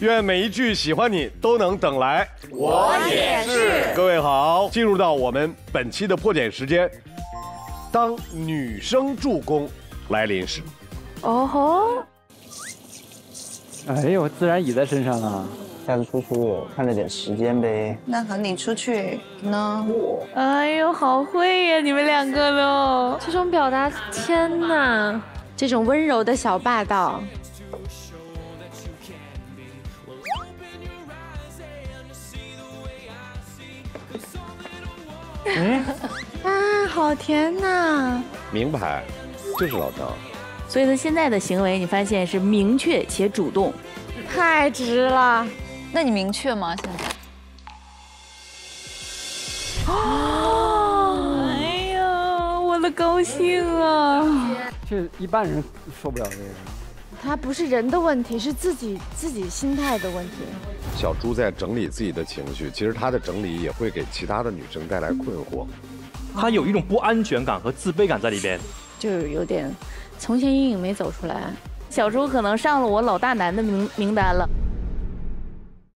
愿每一句喜欢你都能等来。我也是。各位好，进入到我们本期的破茧时间。当女生助攻来临时，哦吼，哎呦，自然倚在身上了。下次出去看着点时间呗。那和你出去呢？哎呦，好会呀，你们两个喽这种表达，天哪，这种温柔的小霸道。嗯，啊，好甜呐！名牌就是老张，所以他现在的行为，你发现是明确且主动，太值了。那你明确吗？现在？哦，哎呀，我的高兴啊！这一般人受不了这个。他不是人的问题，是自己自己心态的问题。小猪在整理自己的情绪，其实他的整理也会给其他的女生带来困惑。他有一种不安全感和自卑感在里边，就是有点从前阴影没走出来。小猪可能上了我老大难的名名单了。